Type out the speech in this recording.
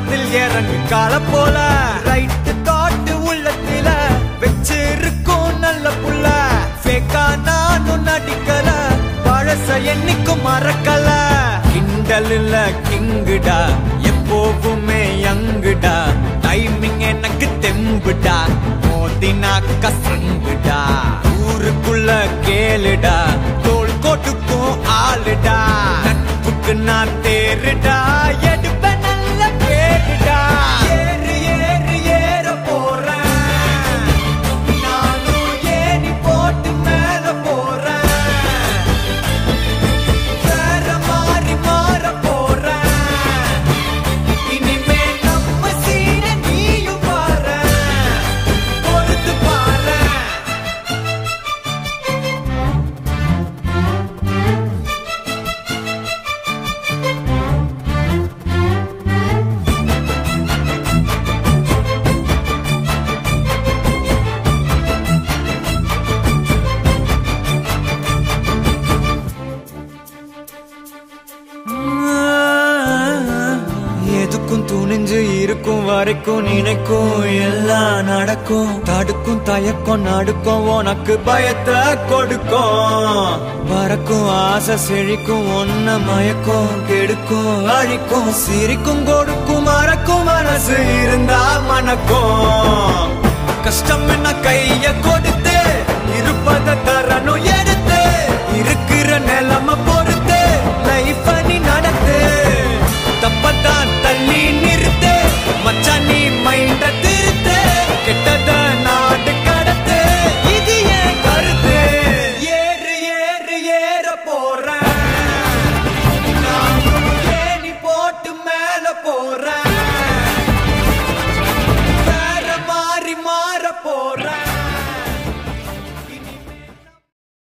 காலத்தில் இறங்கு கால போல. ரைட்டு தாட்டு உள்ளத்தில வச்சிருக்கும் நல்ல புள்ள. ஃபேக்கா நானும் நடிக்கல பழச என்னைக்கும் மறக்கல. கிண்டல் இல்ல கிங்குடா எதுக்கும் இருக்கும் வரைக்கும் நினைக்கும் எல்லாம் நடக்கும். தடுக்கும் தயக்கம் நடுக்கும் உனக்கு பயத்தை கொடுக்கும். பறக்கும் ஆசை செழிக்கும் ஒன்ன மயக்கும் கெடுக்கும் அழிக்கும். சிரிக்கும் கொடுக்கும் மறக்கும் மனசு இருந்தா மணக்கும். கஷ்டம் என்ன கைய கொடு